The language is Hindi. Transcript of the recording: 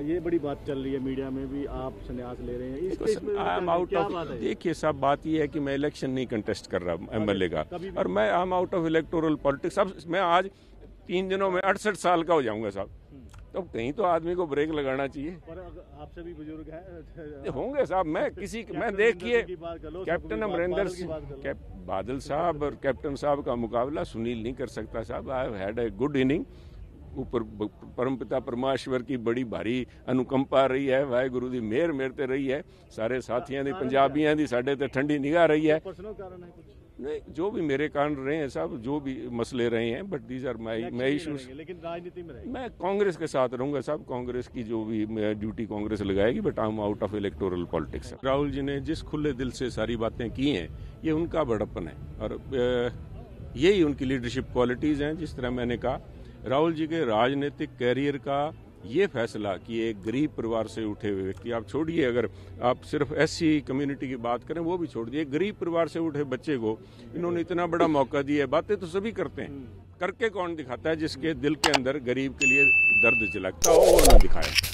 ये बड़ी बात चल रही है मीडिया में भी आप संन्यास ले रहे हैं। आई एम आउट ऑफ़ देखिए सब बात ये है कि मैं इलेक्शन नहीं कंटेस्ट कर रहा एमएलए का। और मैं I am out of electoral politics अब मैं आज तीन दिनों में अड़सठ साल का हो जाऊँगा साहब। तो कहीं तो आदमी को ब्रेक लगाना चाहिए। पर आपसे भी बुज़ुर्ग है होंगे साहब। मैं किसी मैं देखिए कैप्टन अमरिंदर सिंह बादल साहब और कैप्टन साहब का मुकाबला सुनील नहीं कर सकता साहब। I had a good inning ऊपर ब- परमपिता परमेश्वर की बड़ी भारी ਅਨੁਕੰਪਾ ਰਹੀ ਹੈ ਵਾਹਿਗੁਰੂ ਦੀ ਮਿਹਰ ਮੇਰੇ ਤੇ ਰਹੀ ਹੈ ਸਾਰੇ ਸਾਥੀਆਂ ਦੀ ਪੰਜਾਬੀਆਂ ਦੀ ਸਾਡੇ ਤੇ ਠੰਡੀ ਨਿਗਾਹ ਰਹੀ ਹੈ पर्सनल कारण है कुछ नहीं जो भी मेरे कारण रहे हैं साहब जो भी मसले रहे हैं but these are my Election my नहीं इशूज लड़ेंगे, लेकिन राजनीति में रहेंगे मैं कांग्रेस के साथ रहूंगा साहब कांग्रेस की जो भी मैं ड्यूटी कांग्रेस लगाएगी but I am out of electoral politics Rahul ji ने जिस खुले दिल से सारी बातें की हैं ये उनका बड़प्पन है और अ, यही उनकी लीडरशिप क्वालिटीज हैं जिस तरह मैंने कहा राहुल जी के राजनीतिक कैरियर का ये फैसला कि एक गरीब परिवार से उठे हुए व्यक्ति, आप छोड़िए, अगर आप सिर्फ़ ऐसी कम्युनिटी की बात करें, वो भी छोड़ दिए। गरीब परिवार से उठे बच्चे को इन्होंने इतना बड़ा मौका दिया है। बातें तो सभी करते हैं। करके कौन दिखाता है जिसके दिल के अंदर गरीब के लिए दर्द झलकता हो, वो उन्होंने दिखाया